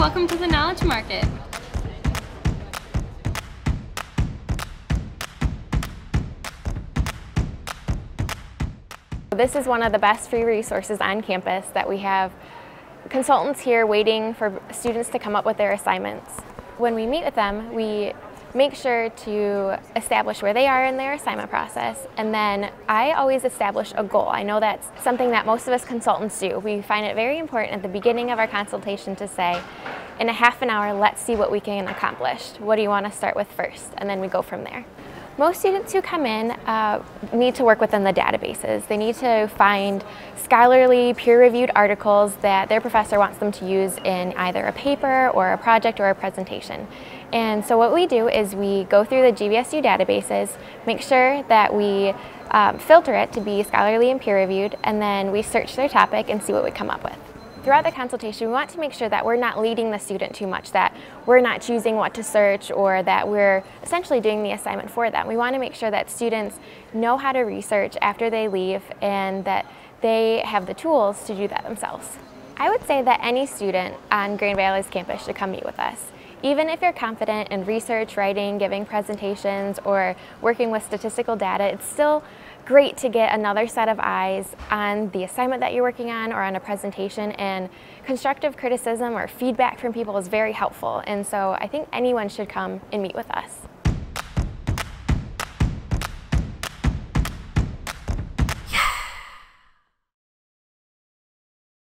Welcome to the Knowledge Market. This is one of the best free resources on campus that we have consultants here waiting for students to come up with their assignments. When we meet with them, we make sure to establish where they are in their assignment process and then I always establish a goal. I know that's something that most of us consultants do. We find it very important at the beginning of our consultation to say, in a half an hour, let's see what we can accomplish. What do you want to start with first? And then we go from there. Most students who come in uh, need to work within the databases. They need to find scholarly, peer-reviewed articles that their professor wants them to use in either a paper or a project or a presentation. And so what we do is we go through the GVSU databases, make sure that we um, filter it to be scholarly and peer-reviewed, and then we search their topic and see what we come up with. Throughout the consultation, we want to make sure that we're not leading the student too much, that we're not choosing what to search or that we're essentially doing the assignment for them. We want to make sure that students know how to research after they leave and that they have the tools to do that themselves. I would say that any student on Grand Valley's campus should come meet with us. Even if you're confident in research, writing, giving presentations, or working with statistical data, it's still great to get another set of eyes on the assignment that you're working on or on a presentation and constructive criticism or feedback from people is very helpful and so I think anyone should come and meet with us.